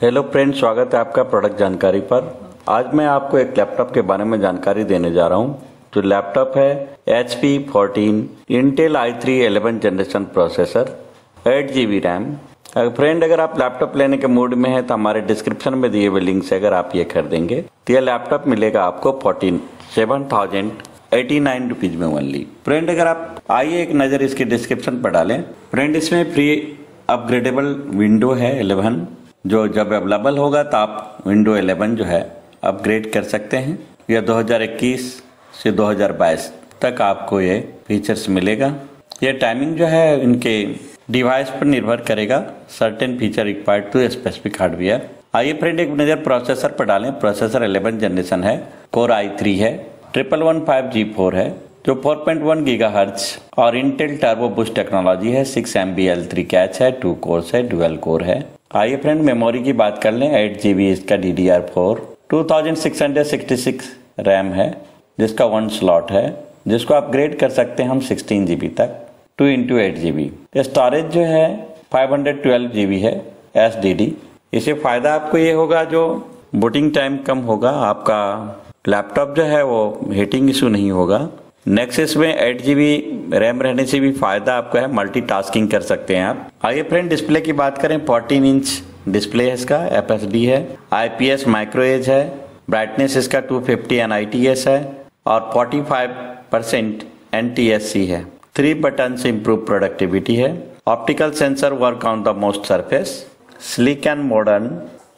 Hello friend स्वागत है आपका प्रोडक्ट जानकारी पर। आज मैं आपको एक लैपटॉप के बारे में जानकारी देने जा रहा हूँ, जो लैपटॉप है H P fourteen Intel I three eleven generation processor eight G B RAM friend अगर आप लैपटॉप लेने के मूड में है तो हमारे डिस्क्रिप्शन में दिए हुए लिंक से अगर आप ये खरीदेंगे तो यह लैपटॉप मिलेगा आपको fourteen seven thousand eighty nine rupees में ओनली फ्रेंड अगर आप आइए एक नज़र इसके डिस्क्रिप्शन पर डालें। फ्रेंड इसमें फ्री अपग्रेडेबल विंडो है 11 जो जब अवेलेबल होगा तो आप विंडो 11 जो है अपग्रेड कर सकते हैं। यह 2021 से 2022 तक आपको ये फीचर्स मिलेगा। ये टाइमिंग जो है इनके डिवाइस पर निर्भर करेगा। Certain feature required to specific hardware आइए फ्रेंड एक नज़र प्रोसेसर पर डालें। प्रोसेसर 11 जनरेशन है। कोर आई थ्री है। Triple one five G four है। जो 4.1 गीगाहर्ट्ज और इंटेल टर्बो बुस्ट टेक्नोलॉजी है। Six M B L three cache है। टू कोर्स है। डुअल कोर है। आइए फ्रेंड, मेमोरी की बात कर लें। एट जी बी इसका D D R four. Two thousand six hundred sixty six RAM है, जिसका वन स्लॉट है, जिसको अपग्रेड कर सकते हैं हम सिक्सटीन जी बी तक। Two into eight G B storage जो है five hundred twelve G B है एस डी डी इसे फ़ायदा आपको ये होगा, जो बुटिंग टाइम कम होगा, आपका लैपटॉप जो है, वो हीटिंग इशू नहीं होगा। नेक्स्ट में एट जीबी रैम रहने से भी फ़ायदा आपको है मल्टीटास्किंग कर सकते हैं आप। आइए फ्रेंड डिस्प्ले की बात करें 14 इंच डिस्प्ले है इसका एफ़ है। आईपीएस माइक्रो एज है। ब्राइटनेस इसका 250 फिफ्टी है। और 45 परसेंट एन है। थ्री बटन से इम्प्रूव प्रोडक्टिविटी है। Optical sensor work on the most surface slick and modern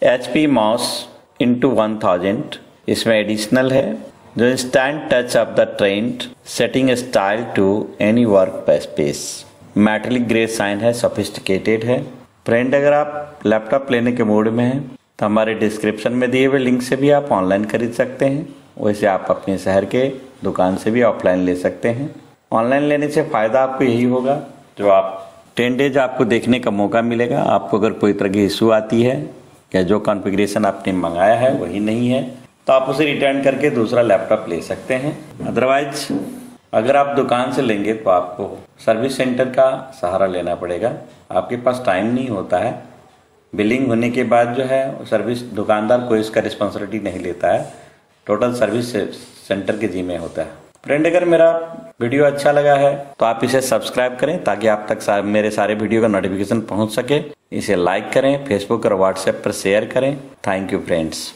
H P mouse into one thousand इसमें एडिशनल है। जो instant touch of the trend setting style to any work space metallic grey sign है sophisticated है। Friend अगर आप laptop लेने के mood में हैं तो हमारे डिस्क्रिप्शन में दिए हुए लिंक से भी आप ऑनलाइन खरीद सकते हैं। वैसे आप अपने शहर के दुकान से भी ऑफलाइन ले सकते हैं। ऑनलाइन लेने से फ़ायदा आपको यही होगा, जो आप टेन डेज़ आपको देखने का मौका मिलेगा। आपको अगर कोई तरह की इशू आती है, या जो कॉन्फ़िगरेशन आपने मंगाया है, वही नहीं है। तो आप उसे रिटर्न करके दूसरा लैपटॉप ले सकते हैं। अदरवाइज़ अगर आप दुकान से लेंगे तो आपको सर्विस सेंटर का सहारा लेना पड़ेगा। आपके पास टाइम नहीं होता है। बिलिंग होने के बाद जो है सर्विस दुकानदार कोई इसका रिस्पॉन्सिबिलिटी नहीं लेता है। टोटल सर्विस सेंटर के जिम्मे होता है। फ्रेंड अगर मेरा वीडियो अच्छा लगा है तो आप इसे सब्सक्राइब करें ताकि आप तक सा, मेरे सारे वीडियो का नोटिफिकेशन पहुँच सके। इसे लाइक करें फेसबुक और व्हाट्सएप पर शेयर करें। Thank you friends